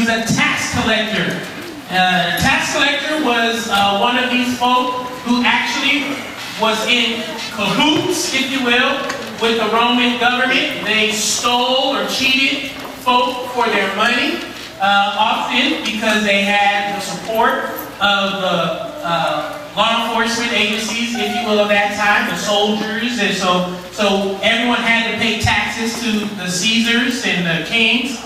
was a tax collector. Uh, tax collector was uh, one of these folk who actually was in cahoots, if you will, with the Roman government. They stole or cheated folk for their money, uh, often because they had the support of the uh, law enforcement agencies, if you will, of that time, the soldiers, and so so everyone had to pay taxes to the Caesars and the kings,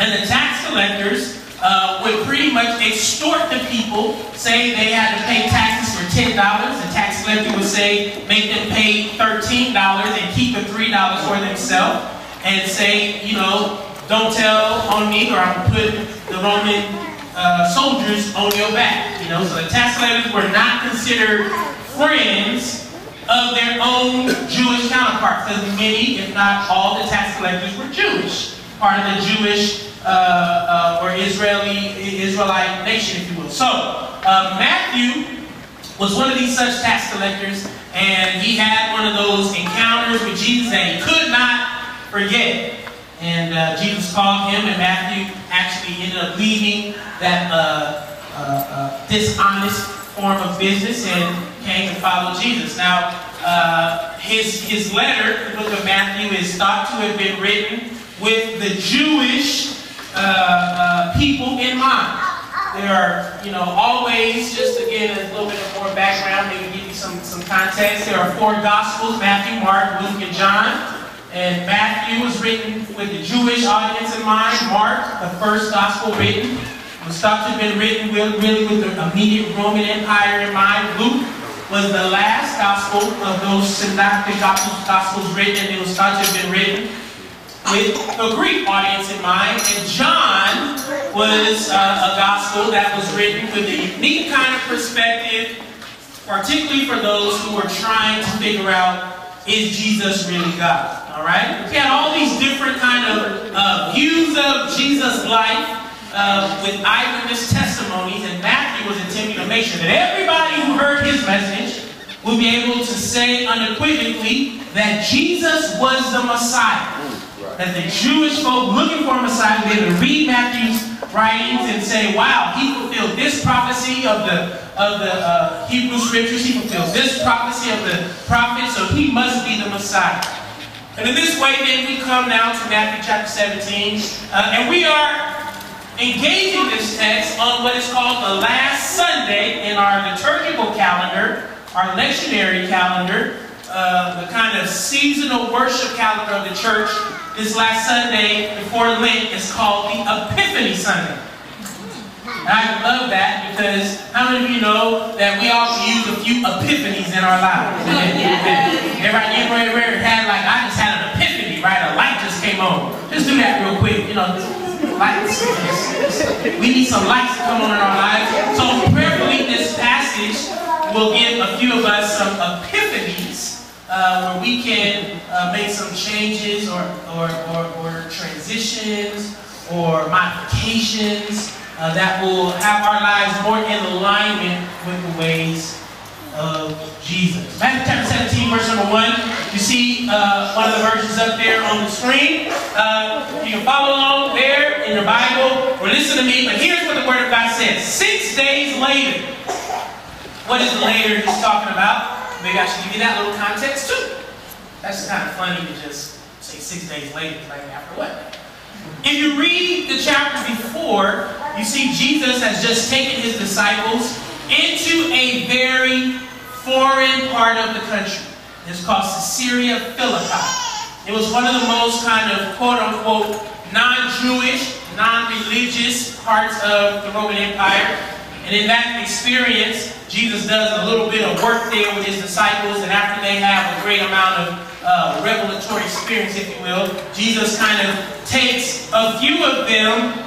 and the tax collectors uh, would pretty much extort the people, say they had to pay taxes for $10. The tax collector would say, make them pay $13 and keep the $3 for themselves. And say, you know, don't tell on me or going put the Roman uh, soldiers on your back. You know, so the tax collectors were not considered friends of their own Jewish counterparts, because many, if not all, the tax collectors were Jewish, part of the Jewish uh, uh, or Israeli Israelite nation, if you will. So uh, Matthew was one of these such tax collectors, and he had one of those encounters with Jesus that he could not forget. And uh, Jesus called him, and Matthew actually ended up leaving that uh, dishonest form of business and came to follow Jesus. Now, his, his letter, the book of Matthew, is thought to have been written with the Jewish uh, uh, people in mind. There are, you know, always, just again, a little bit more background, maybe give you some, some context. There are four Gospels, Matthew, Mark, Luke, and John. And Matthew was written with the Jewish audience in mind. Mark, the first Gospel written, was thought to have been written really with the immediate Roman Empire in mind. Luke was the last Gospel of those synoptic Gospels, Gospels written. It was thought to have been written with the Greek audience in mind. And John was uh, a gospel that was written with a unique kind of perspective, particularly for those who were trying to figure out, is Jesus really God? All right? He had all these different kind of uh, views of Jesus' life uh, with eyewitness testimonies, and Matthew was attempting to make sure that everybody who heard his message would be able to say unequivocally that Jesus was the Messiah that the Jewish folk looking for a Messiah would able to read Matthew's writings and say, wow, he fulfilled this prophecy of the of the uh, Hebrew scriptures. He fulfilled this prophecy of the prophets, so he must be the Messiah. And in this way, then, we come now to Matthew chapter 17, uh, and we are engaging this text on what is called the last Sunday in our liturgical calendar, our lectionary calendar, uh, the kind of seasonal worship calendar of the church this last Sunday before Lent is called the Epiphany Sunday. And I love that because how many of you know that we all use a few epiphanies in our lives? Everybody, everybody had like, I just had an epiphany, right? A light just came on. Just do that real quick, you know. Lights. We need some lights to come on in our lives. So prayerfully, this passage will give a few of us some epiphanies uh, where we can uh, make some changes or, or, or, or transitions or modifications uh, that will have our lives more in alignment with the ways of Jesus. Matthew chapter 17, verse number 1. You see uh, one of the verses up there on the screen. Uh, you can follow along there in your Bible or listen to me, but here's what the Word of God says. Six days later. What is the later he's talking about? Maybe I should give you that little context too. That's kind of funny to just say six days later, like after what? If you read the chapter before, you see Jesus has just taken his disciples into a very foreign part of the country. It's called Caesarea Philippi. It was one of the most kind of quote-unquote non-Jewish, non-religious parts of the Roman Empire. And in that experience, Jesus does a little bit of work there with his disciples, and after they have a great amount of uh, revelatory experience, if you will. Jesus kind of takes a few of them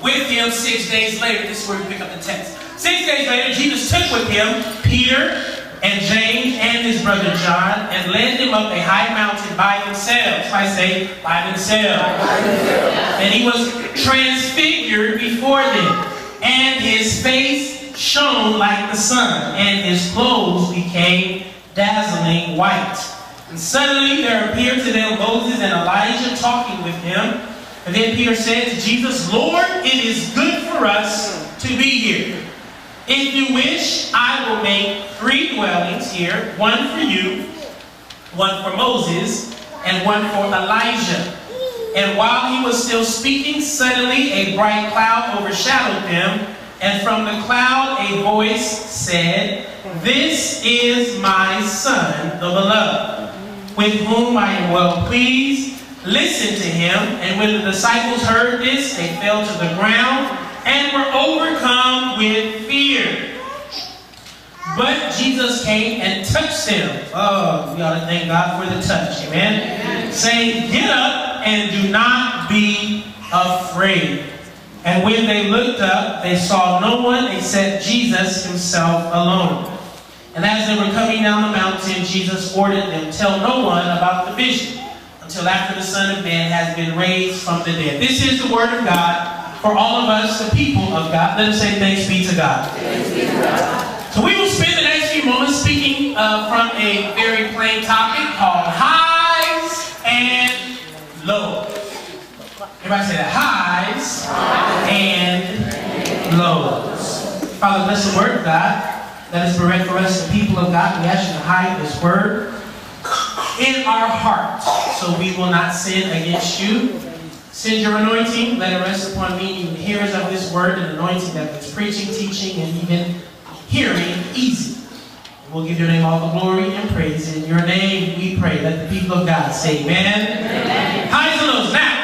with him six days later. This is where we pick up the text. Six days later, Jesus took with him Peter and James and his brother John and led them up a high mountain by themselves. I say, by themselves. And he was transfigured before them, and his face shone like the sun, and his clothes became dazzling white. And suddenly there appeared to them Moses and Elijah talking with him. And then Peter said to Jesus, Lord, it is good for us to be here. If you wish, I will make three dwellings here, one for you, one for Moses, and one for Elijah. And while he was still speaking, suddenly a bright cloud overshadowed them, and from the cloud a voice said, This is my son, the beloved, with whom I am well pleased. Listen to him. And when the disciples heard this, they fell to the ground and were overcome with fear. But Jesus came and touched them. Oh, we ought to thank God for the touch. Amen. Amen. Saying, Get up and do not be afraid. And when they looked up, they saw no one except Jesus himself alone. And as they were coming down the mountain, Jesus ordered them, Tell no one about the vision until after the Son of Man has been raised from the dead. This is the word of God for all of us, the people of God. Let us say thanks be to God. Be to God. So we will spend the next few moments speaking uh, from a very plain topic called highs and lows. Everybody say that. Highs and lows. Father, bless the word of God. Let us direct for us, the people of God. We ask you to hide this word in our heart so we will not sin against you Send your anointing, let it rest upon me, the hearers of this word, and anointing that makes preaching, teaching, and even hearing easy. We'll give your name all the glory and praise. In your name we pray. Let the people of God say amen. amen. Highs and lows. Now,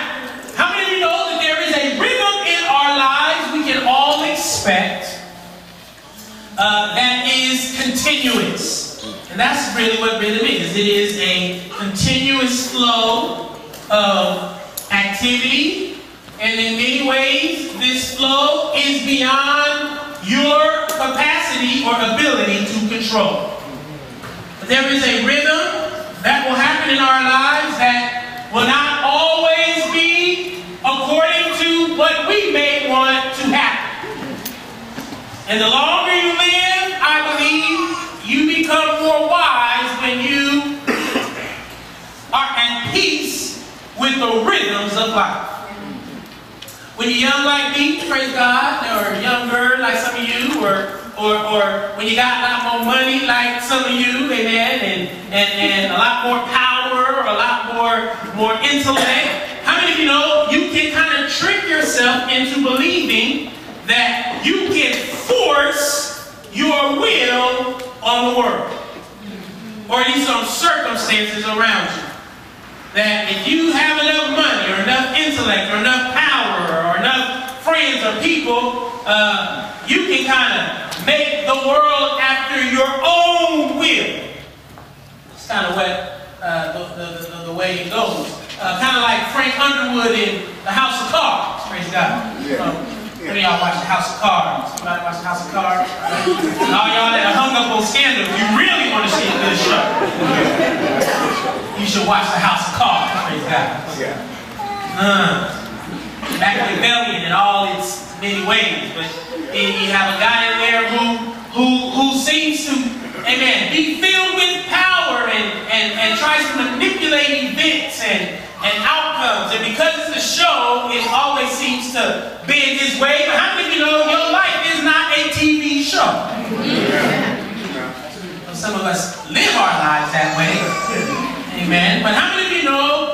how many of you know that there is a rhythm in our lives we can all expect uh, that is continuous? And that's really what rhythm is. It is a continuous flow of activity, and in many ways, this flow is beyond your capacity or ability to control. There is a rhythm that will happen in our lives that will not always be according to what we may want to happen. And the longer you live, I believe, you become more wise when you are at peace with the rhythms of life. When you're young like me, praise God, or younger like some of you, or or, or when you got a lot more money like some of you, amen, and, and, and a lot more power, or a lot more, more intellect, how many of you know you can kind of trick yourself into believing that you can force your will on the world? Or at least on circumstances around you that if you have enough money or enough intellect or enough power or enough friends or people, uh, you can kind of make the world after your own will. It's kind of what uh, the, the, the, the, way it goes. Uh, kind of like Frank Underwood in The House of Cards. Praise God. Yeah. Um, Many of y'all watch The House of Cards. Anybody watch The House of Cards? and all y'all that are hung up on scandal, you really want to see a good show you should watch The House of Cards. Praise God. Yeah. Uh, Machiavellian in all its many ways, but you have a guy in there who who who seems to, amen, be filled with power and and and tries to manipulate events and and outcomes. And because it's a show, it always seems to bend his way. But how many of you know your life is not a TV show? Some of us live our lives that way. Amen. But how many of you know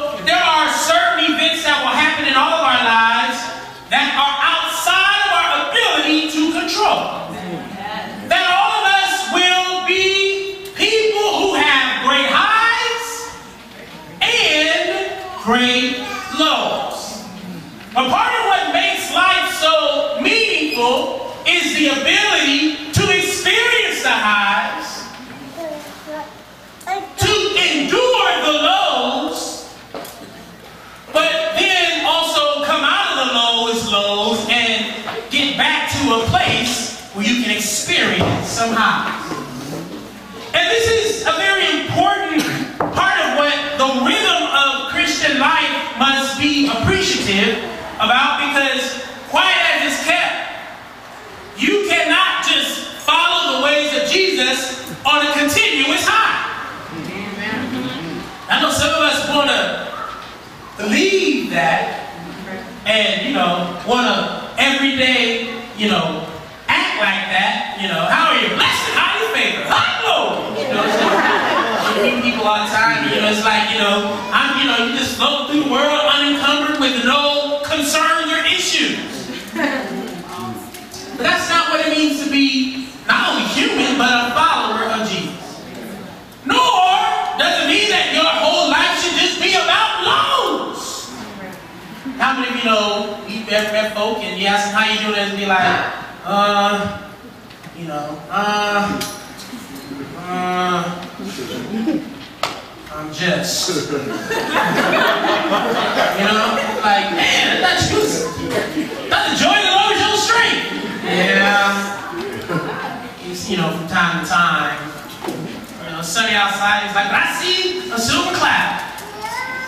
sunny outside, it's like, but I see a silver cloud.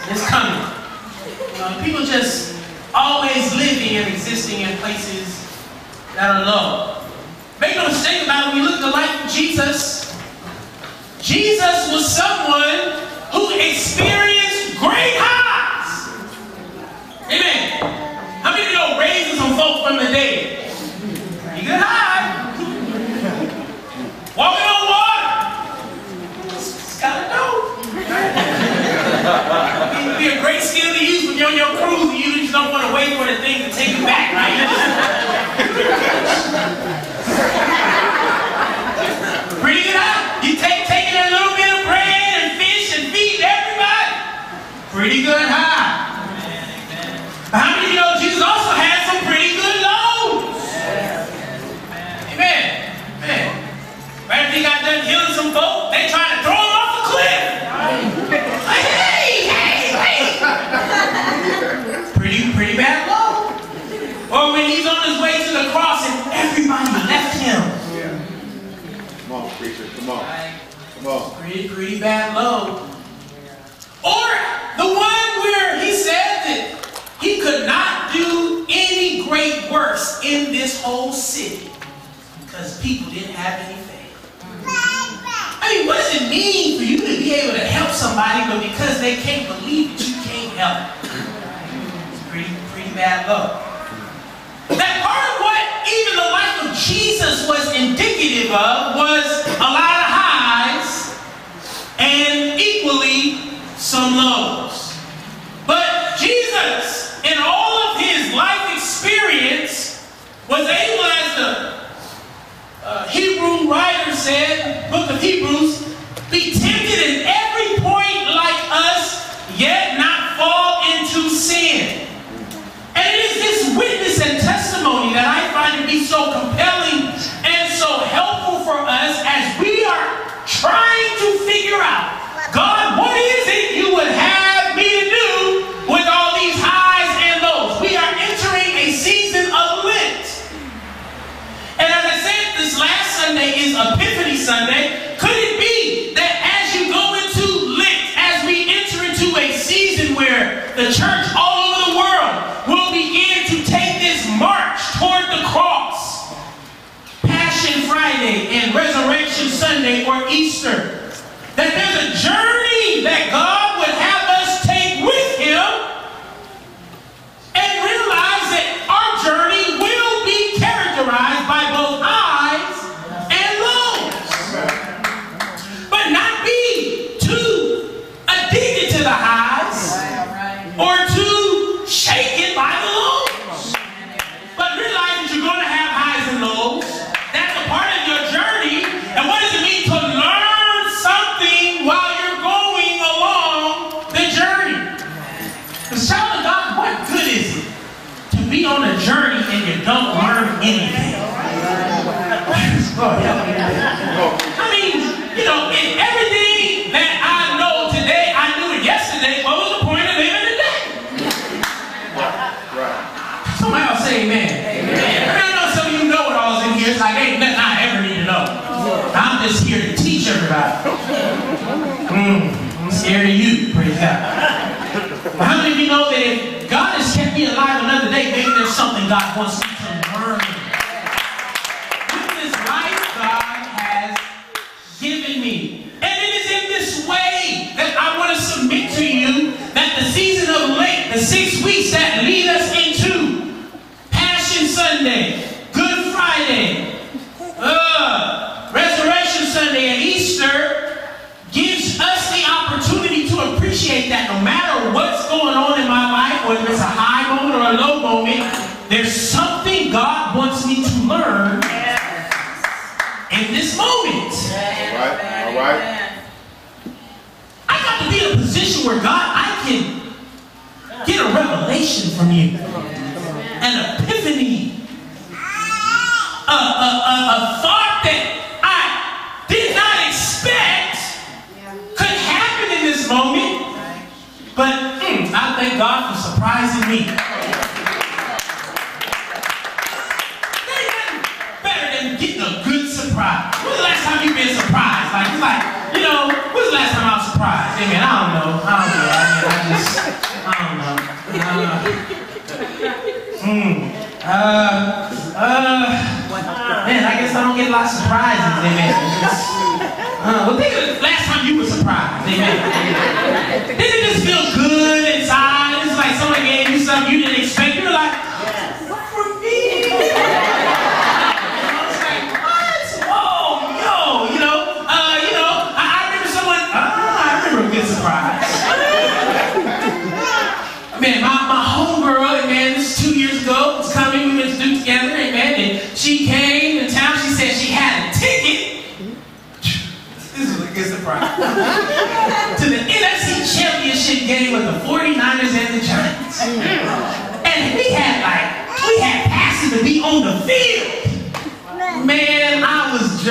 It's coming. You know, people just always living and existing in places that are low. Make no mistake about it, we look at the life of Jesus, Jesus was someone who experienced great highs. Amen. How many of you know raising some folk from the dead? Pretty good high. Walking on water. It's gotta know. It'd be a great skill to use when you're your you just don't want to wait for the thing to take you back, right? Pretty good high. You take taking a little bit of bread and fish and feed everybody. Pretty good high. But how many of you know Jesus also had some pretty good lows? Amen. Amen. Right after he got done healing some folk, they tried to throw him off the cliff. Like, hey, hey, hey. Pretty, pretty bad low. Or when he's on his way to the cross and everybody left him. Come on, preacher. Come on. On. Pretty, pretty bad low. Or the one where he said that he could not do any great works in this whole city because people didn't have any faith. I mean, what does it mean for you to be able to help somebody, but because they can't believe that you can't help? It's pretty, pretty bad low. That part of what even the life of Jesus was indicative of was a lot and equally some lows. But Jesus, in all of his life experience, was able, as the uh, Hebrew writer said, book of Hebrews, be tempted in every point like us, yet not fall into sin. And it is this witness and testimony that I find to be so compelling and so helpful for us as we are trying to figure out, God, what is it you would have me to do with all these highs and lows? We are entering a season of Lent. And as I said, this last Sunday is Epiphany Sunday. Could it be that as you go into Lent, as we enter into a season where the church all over the world will begin to take this march toward the cross, Passion Friday and Resurrection Sunday or Easter, that there's a journey that God be alive another day, maybe there's something God wants to situation where God, I can get a revelation from you, an epiphany, a, a, a, a thought that I did not expect could happen in this moment. But mm, I thank God for surprising me. Getting a good surprise. When the last time you been surprised? Like, it's like, you know, when's the last time I was surprised? I mean, I don't know. I don't know. I mean, I just, I don't know. I don't know. mm, uh, uh, man, I guess I don't get a lot of surprises, amen. Just, uh, well, think of the last time you were surprised, amen. Isn't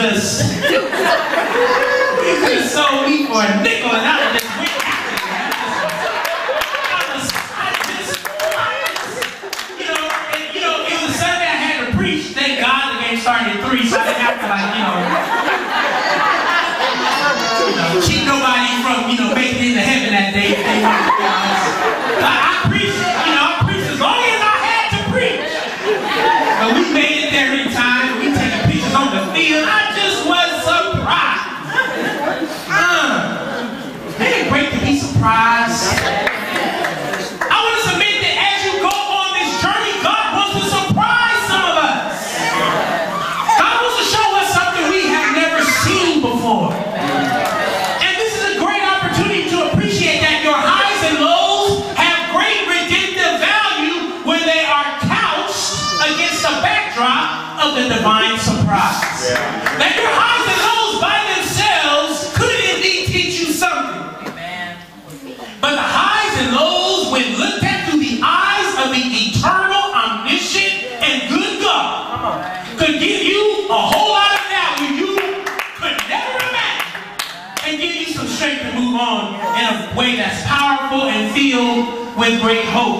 just, you just sold me for a nickel and I just went after you. I just, I just, you know, and, you know, it was Sunday I had to preach. Thank God the game started at three, so I didn't have to like, you know, keep nobody from, you know, making it into heaven that day. I, I preached, you know. great hope.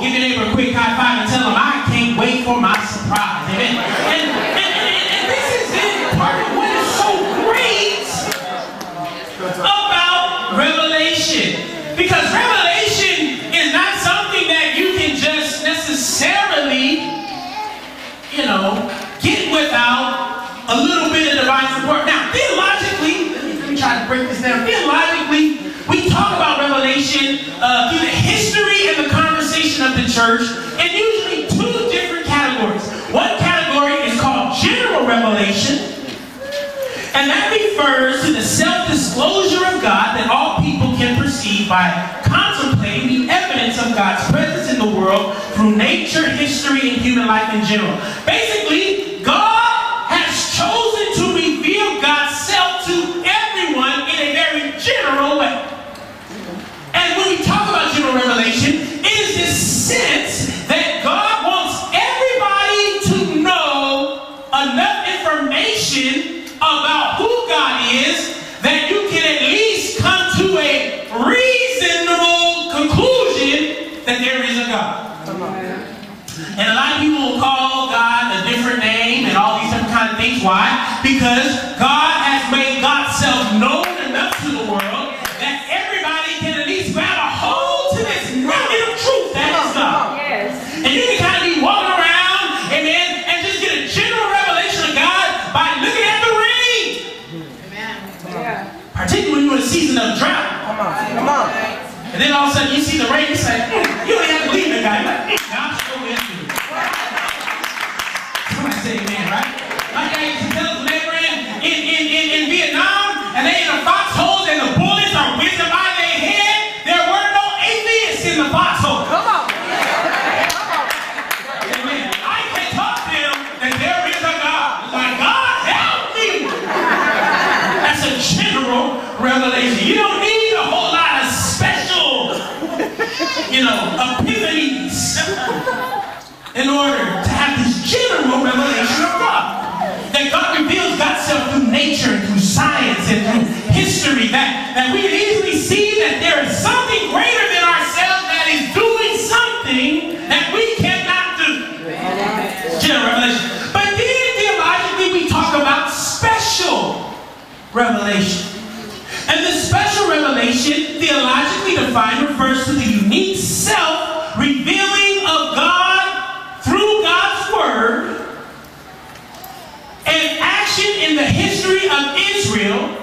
by contemplating the evidence of God's presence in the world through nature, history, and human life in general. Basically, because revelation. And the special revelation, theologically defined, refers to the unique self revealing of God through God's Word an action in the history of Israel,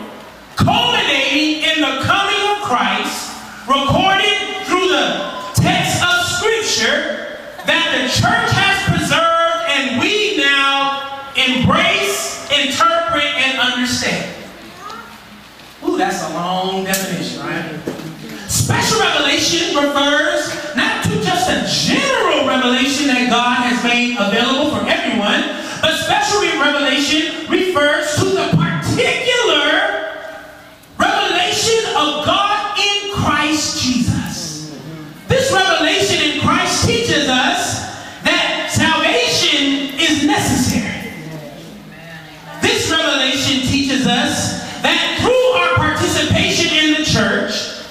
culminating in the coming of Christ, recorded through the text of Scripture that the church has preserved and we now embrace, interpret, and understand. Ooh, that's a long definition, right? Special revelation refers not to just a general revelation that God has made available for everyone, but special revelation refers to the particular revelation of God in Christ Jesus. This revelation in Christ teaches us that salvation is necessary. This revelation teaches us that through church,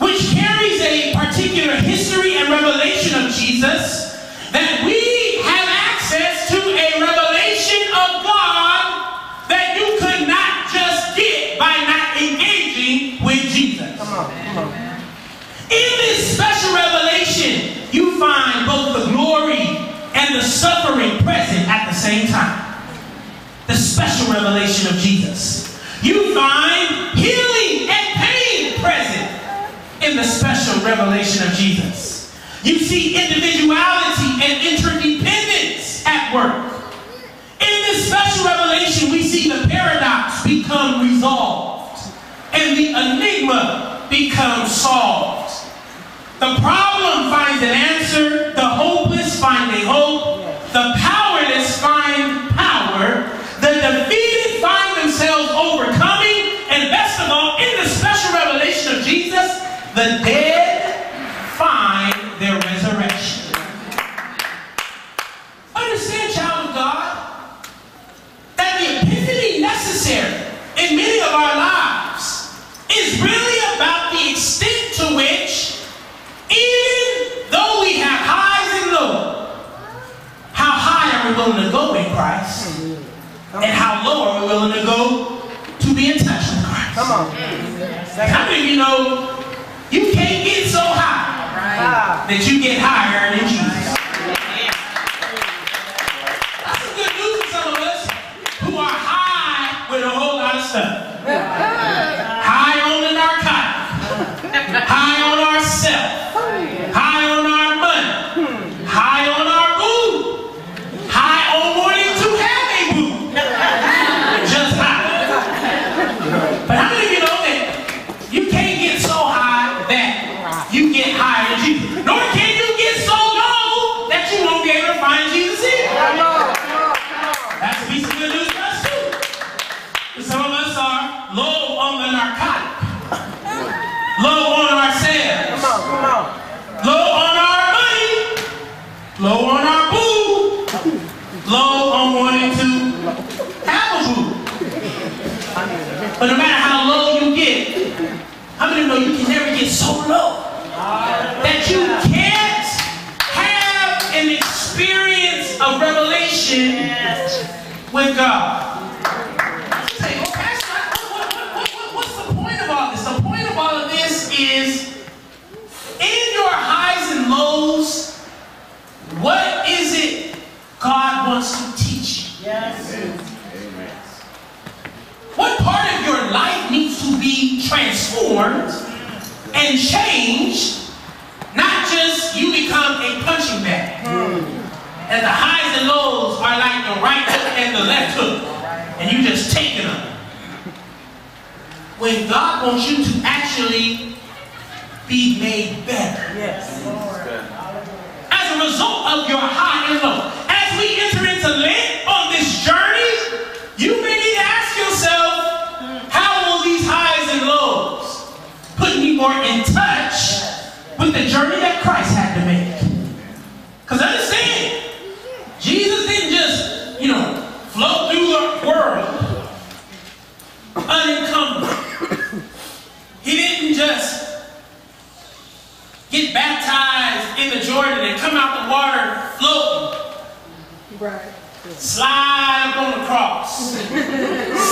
which carries a particular history and revelation of Jesus, that we have access to a revelation of God that you could not just get by not engaging with Jesus. Come on, come on. In this special revelation, you find both the glory and the suffering present at the same time. The special revelation of Jesus. You find healing and in the special revelation of Jesus. You see individuality and interdependence at work. In this special revelation, we see the paradox become resolved and the enigma become solved. The problem finds an answer, the hopeless find a hope, the powerless find power, the defeated find themselves overcoming, and best of all, in the special revelation of Jesus, the dead find their resurrection. Understand, child of God, that the epiphany necessary in many of our lives is really about the extent to which, even though we have highs and lows, how high are we willing to go in Christ? And how low are we willing to go to be in touch with Christ? Come on. How many of you know you can't get so high that you get higher than Jesus? That's some good news for some of us who are high with a whole lot of stuff. High on the narcotic, high on ourself, high on our money, high on our boo, high on wanting to have a boo. Just high. But how many of you know that you can't get so high that you get higher than Jesus? Nor can you get so low that you won't be able to find Jesus either. Come on. Come on. Come on. That's a piece of good news for us too. But some of us are low on the narcotic, low on ourselves, Come on. Come on. low on our money, low on our boo, low on wanting to have a boo. But no matter how low you get, how many know you can never get so low that you can't have an experience of revelation with God? change, not just you become a punching bag. Hmm. And the highs and lows are like the right hook and the left hook. And you just taking them. When God wants you to actually be made better. Yes. As a result of your high and low. with the journey that Christ had to make. Because understand, Jesus didn't just, you know, float through the world unencumbered. He didn't just get baptized in the Jordan and come out the water floating. Right. Slide up on the cross.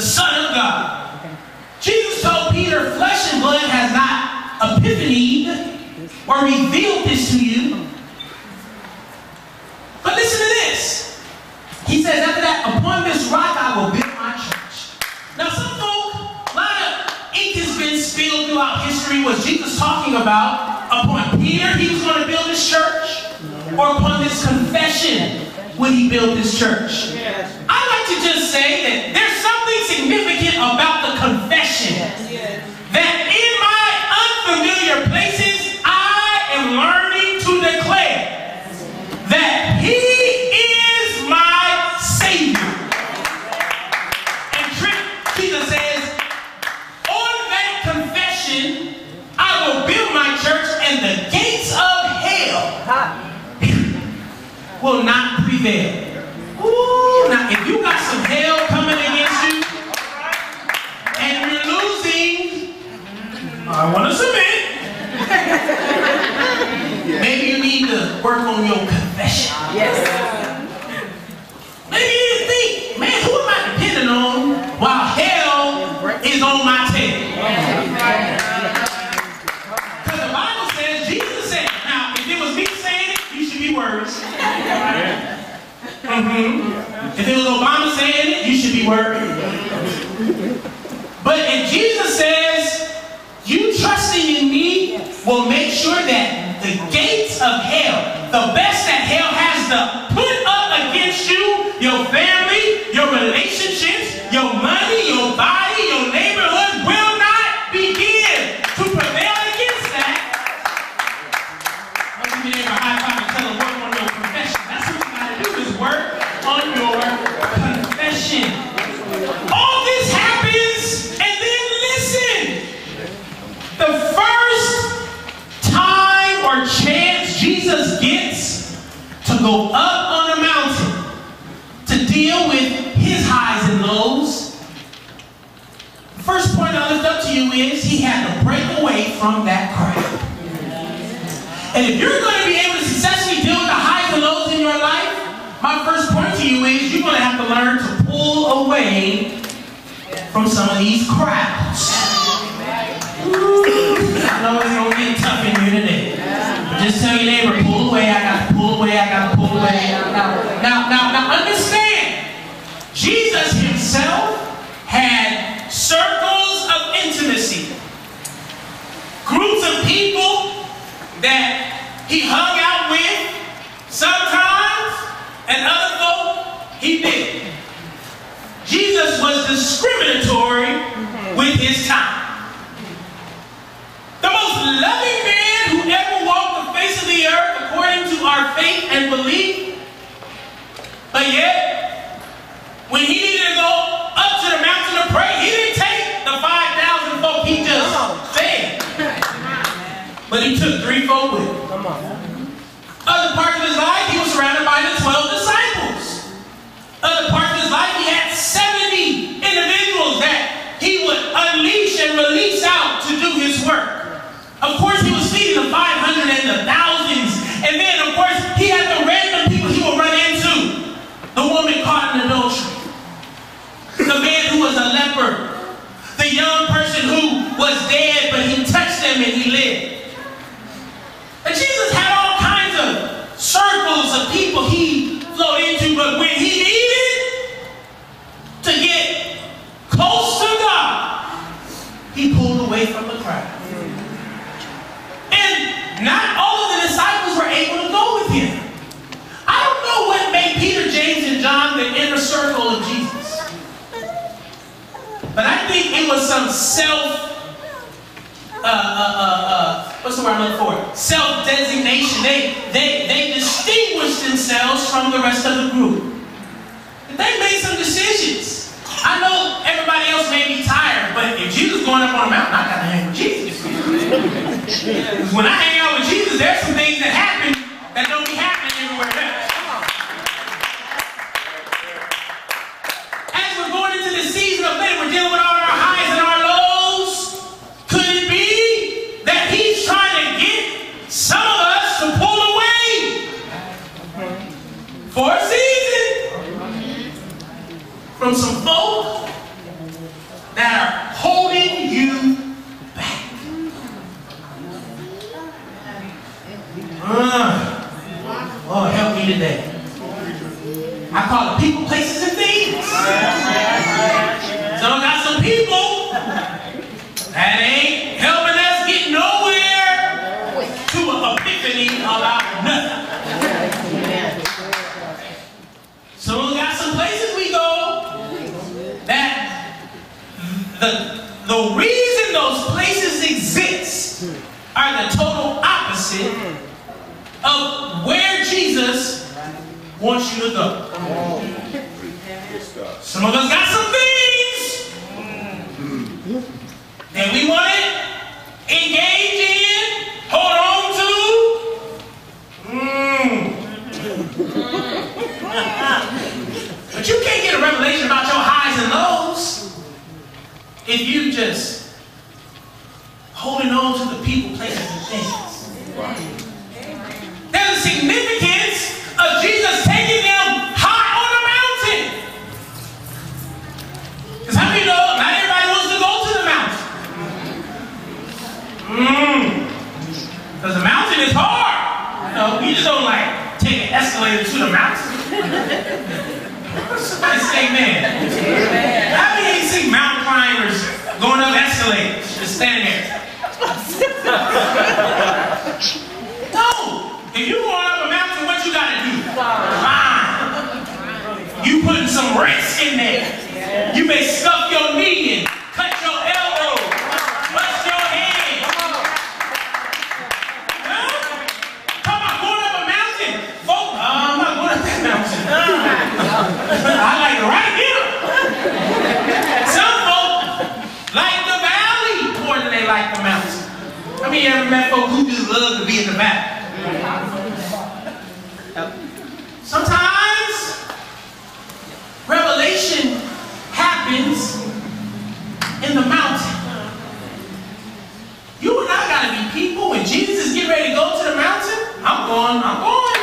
the Son of God. Jesus told Peter, flesh and blood has not epiphany or revealed this to you. But listen to this. He says, after that, upon this rock I will build my church. Now some folk, a lot of ink has been spilled throughout history Was Jesus talking about. Upon Peter, he was going to build his church. Or upon this confession, would he build his church? I like to just say that there's about the confession that in my unfamiliar places, I am learning to declare that He is my Savior. And Jesus says, on that confession, I will build my church and the gates of hell will not prevail. Work on your confession. Yes. Maybe you think, man, who am I depending on while hell is on my tail? Because the Bible says, Jesus said, now, if it was me saying it, you should be worse. hmm If it was Obama saying it, you should be worried. But if Jesus says, you trusting in me will make sure that the gates of hell, the best that hell has to from that crowd. And if you're going to be able to successfully deal with the highs and lows in your life, my first point to you is you're going to have to learn to pull away from some of these crowds. I know it's gonna get tough in here today. But just tell your neighbor, pull away, I gotta pull away, I gotta pull away. Now, now, now understand, Jesus himself had circles of intimacy. Groups of people that he hung out with sometimes, and other folk he didn't. Jesus was discriminatory with his time. The most loving man who ever walked the face of the earth according to our faith and belief. But yet, when he needed to go up to the But he took three with him. Come on. Other parts of his life, he was surrounded by the 12 disciples. Other parts of his life, he had 70 individuals that he would unleash and release out to do his work. Of course, he was feeding the 500 and the thousands. And then, of course, he had the random people he would run into. The woman caught in adultery. The man who was a leper. The young person who was dead, but he touched them and he lived. And Jesus had all kinds of circles of people he flowed into, but when he needed to get close to God, he pulled away from the crowd. And not all of the disciples were able to go with him. I don't know what made Peter, James, and John the inner circle of Jesus. But I think it was some self uh, uh, uh, uh, what's the word I'm looking for? Self-designation. They, they, they distinguished themselves from the rest of the group. They made some decisions. I know everybody else may be tired, but if Jesus is going up on a mountain, I gotta hang with Jesus. When I hang out with Jesus, there's some things that happen that don't be happening everywhere else. As we're going into the season of Lent, we're dealing with all our highs and our lows. Could it be that he's trying to get some of us to pull away for a season from some folk that are holding you back? Uh, oh, help me today. I call it people, places, and things. So I got some people that ain't helping us get nowhere to an epiphany about nothing. So we got some places we go that the, the reason those places exist are the total opposite of where Jesus wants you to go. Some of us got some things that we want to engage in, hold on to. Mm. but you can't get a revelation about your highs and lows if you just holding on to the people, places, and things. There's a significance of Jesus taking them high on the mountain. Because how many know not everybody wants to go to the mountain? Mmm. Because the mountain is hard. You know, we just don't like take an escalator to the mountain. Somebody say amen. How many of you see mountain climbers going up escalators? Just standing there. no. If you going up a mountain, what you gotta do? Climb. You putting some risk in there. You stuff your knee in, cut your elbow, bust your head. Huh? Come on, going up a mountain. Folk, uh, I'm not going up that mountain. I like right here. Some folk like the valley more than they like the mountain. I mean, you ever met folk who just love to be in the valley? Sometimes revelation happens in the mountain. You and I gotta be people. When Jesus is getting ready to go to the mountain, I'm going, I'm going.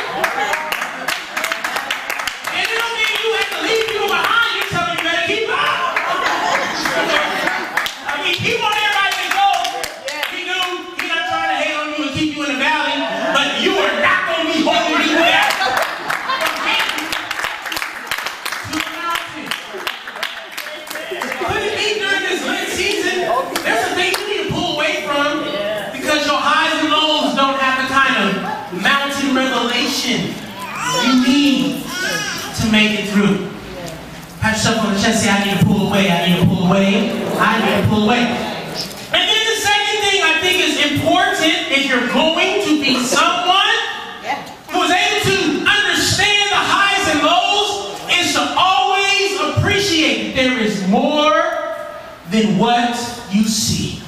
And it don't mean you have to leave people behind. You tell them you better keep on. I mean, he want everybody to go. He knew he's not trying to hate on you and keep you in the valley, but you are not gonna be holding me back. To the mountain. But it be during this Lent season, there's some things you need to pull away from because your highs and lows don't have the kind of mountain revelation you need to make it through. Pat yourself on the chest, say, I need to pull away, I need to pull away, I need to pull away. And then the second thing I think is important if you're going to be someone who is able to understand the highs and lows is to always appreciate that there is more than what you see.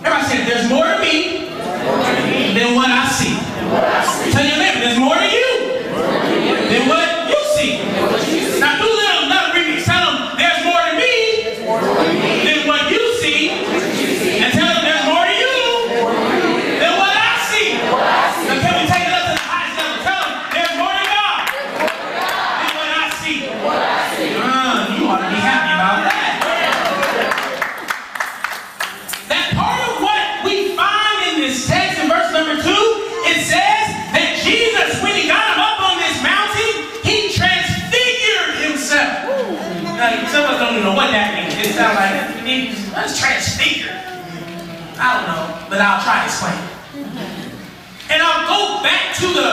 Everybody said, there's more I don't know, but I'll try to explain it. And I'll go back to the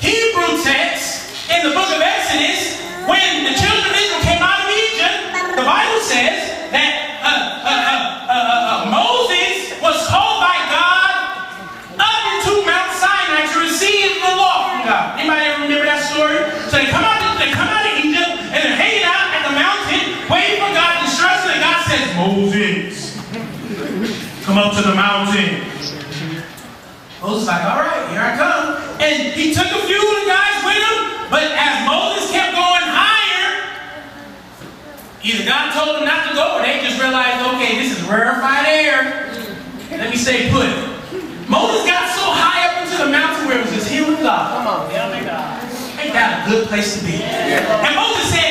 Hebrew text in the book of Exodus when the children of Israel came out of Egypt. The Bible says that uh, uh, uh, uh, uh, Moses was called by God up into Mount Sinai to receive the law from God. Anybody ever remember that story? So they come out, they come out of Egypt and they're hanging out at the mountain waiting for god God's instruction. And God says, Moses, come up to the mountain. Moses like, all right, here I come. And he took a few of the guys with him, but as Moses kept going higher, either God told him not to go, or they just realized, okay, this is rarefied air. Let me say put. it. Moses got so high up into the mountain where it was just him and God. Come on, tell me God. Ain't that a good place to be? And Moses said,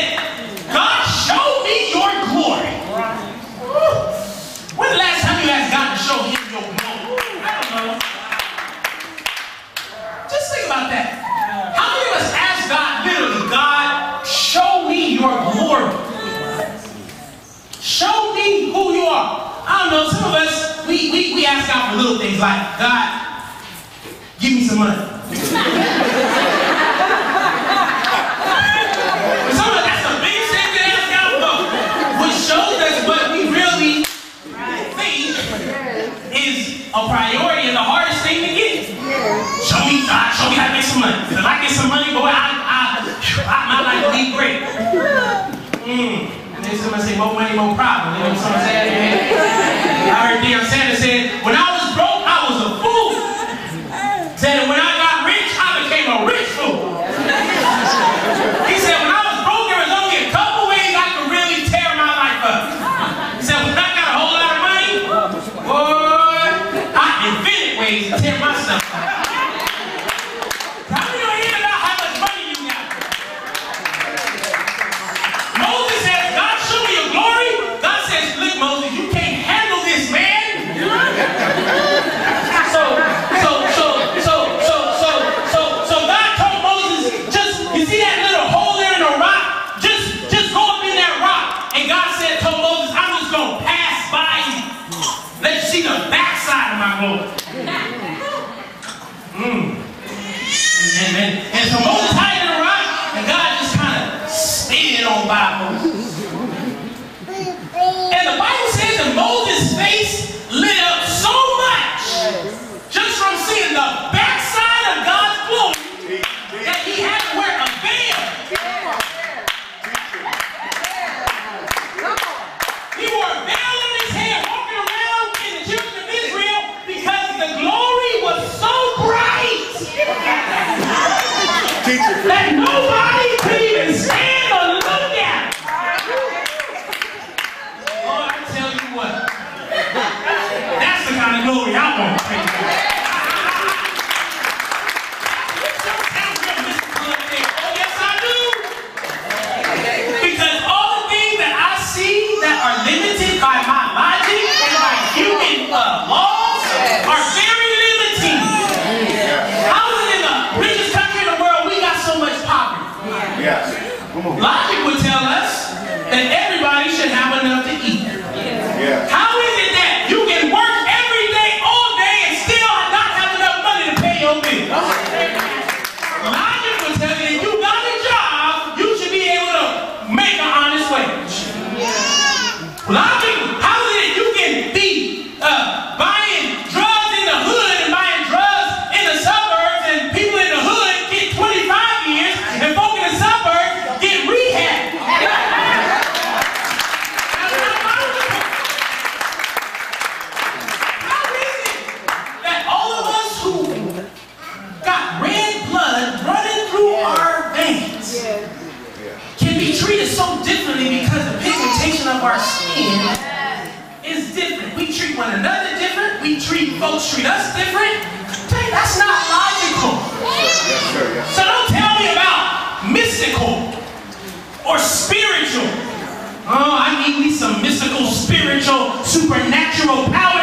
Show me who you are. I don't know, some of us, we, we, we ask God for little things like, God, give me some money. Some of that's the biggest thing to ask God for, which shows us what we really think is a priority and the hardest thing to get. Show me, God, show me how to make some money. If I get some money, boy, I, I, I, my life will be great. Mm. Then somebody say, more money, more problems. You know what I'm saying? I heard Deion Sanders said, when I tackle. That's us different? That's not logical. So don't tell me about mystical or spiritual. Oh, I need me some mystical, spiritual, supernatural power.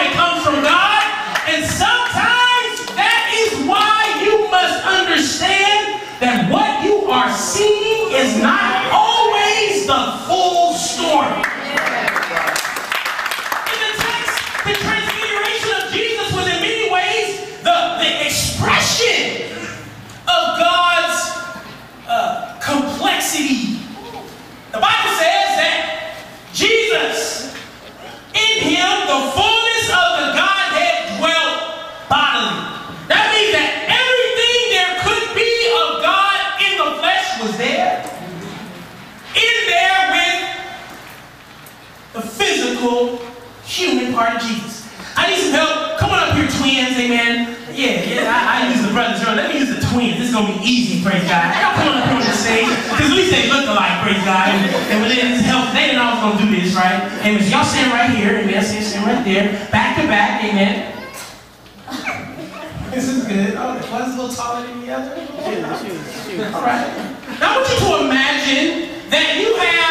praise God. I got put on the stage, because we say look alike, praise God. And, and when they didn't help, they didn't know I was going to do this, right? Amen. Y'all stand right here, amen. Stand, stand right there, back to back, amen. this is good. Oh, one's a little taller than the other. Shoot, shoot, shoot. All right. Now I want you to imagine that you have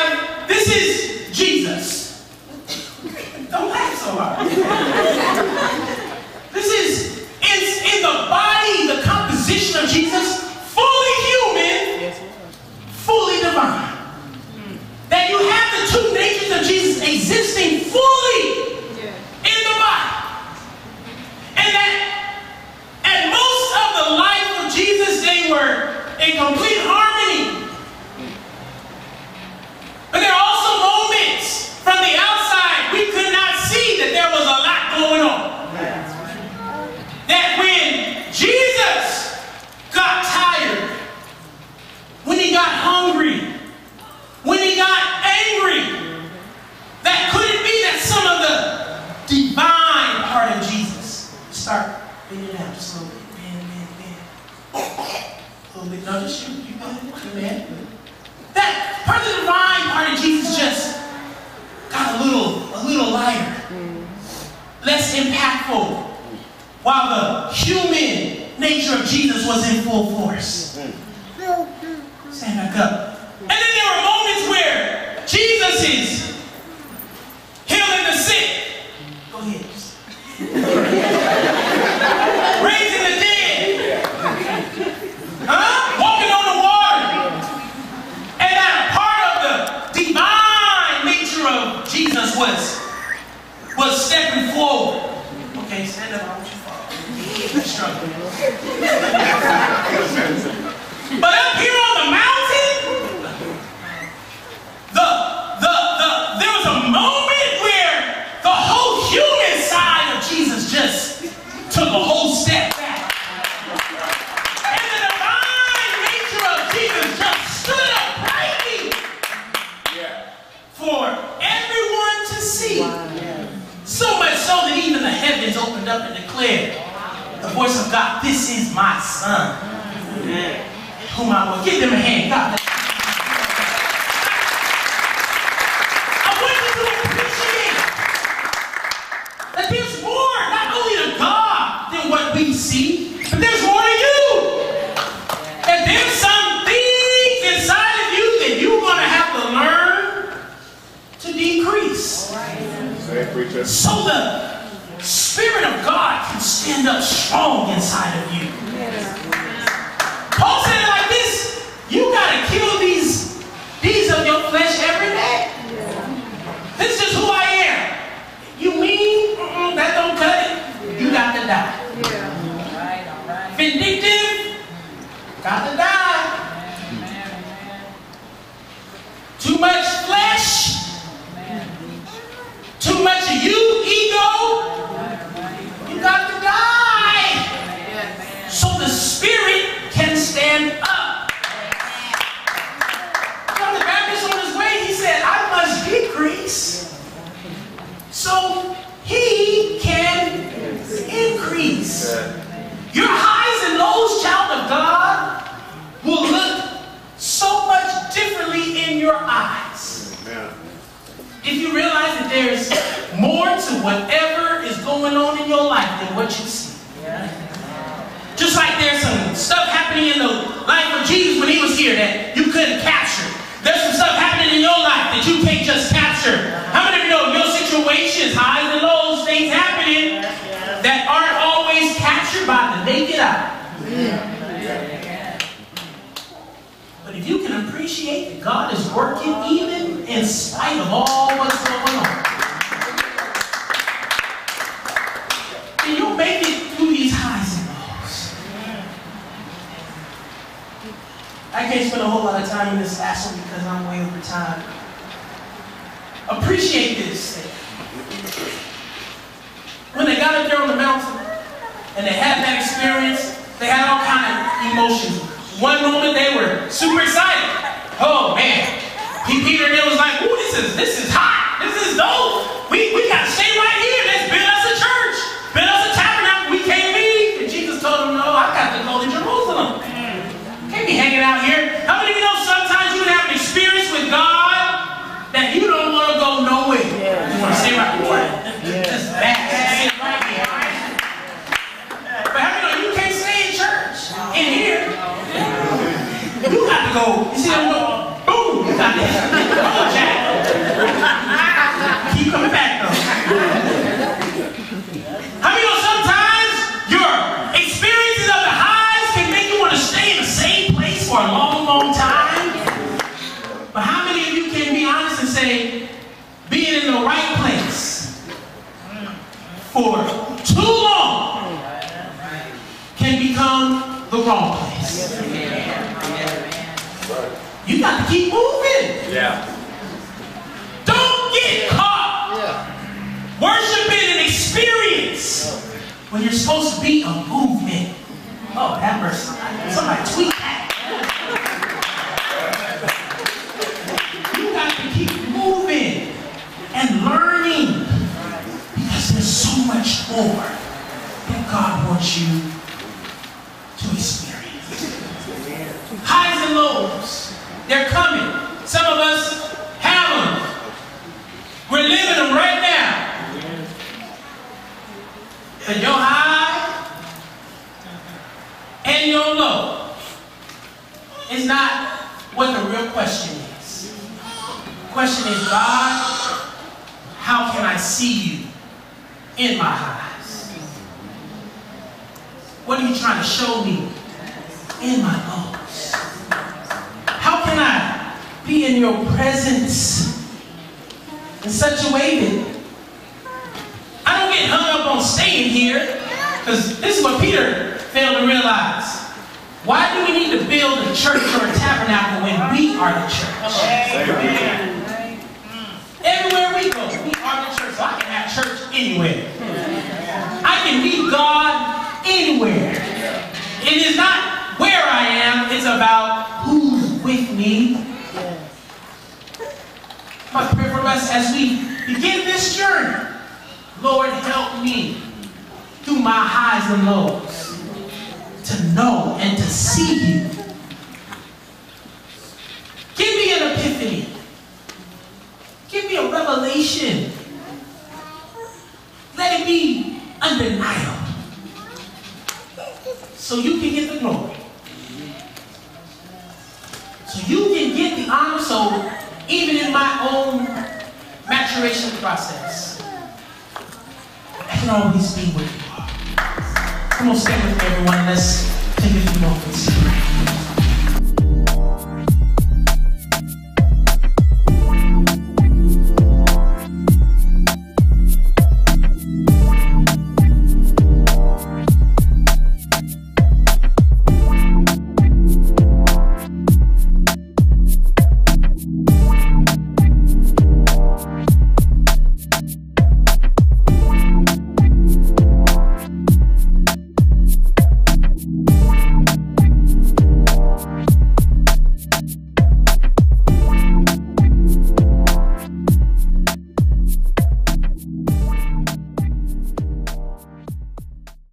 whatever is going on in your life than what you see. Just like there's some stuff happening in the life of Jesus when he was here that you couldn't capture. There's some stuff happening in your life that you can't just capture. How many of you know your situations, highs and lows, things happening that aren't always captured by the naked eye? But if you can appreciate that God is working even in spite of all what's going on, then you'll make it through these highs and lows. I can't spend a whole lot of time in this one because I'm way over time. Appreciate this. When they got up there on the mountain and they had that experience, they had all kind of emotions. One moment they were super excited. Oh man. Peter and was like, ooh, this is this is hot. This is dope. We, we gotta stay right here. Let's build us a church. Build us a tabernacle. We can't leave. And Jesus told them, no, I got to go to Jerusalem. Can't be hanging out here. How many of you know sometimes you can have an experience with God that you don't want to go nowhere? You want to stay right here. Just that. Just sit right here. But how many know you can't stay in church in here? You got to go. You see them go, boom, you got to go, anywhere. I can meet God anywhere. It is not where I am, it's about who's with me. My prayer for us as we begin this journey, Lord, help me through my highs and lows to know and to see you. Give me an epiphany. Give me a revelation. Let it be undeniable. So you can get the glory. So you can get the honor. So even in my own maturation process, I can always be with you. Come on, stand with me, everyone. Let's take a few moments.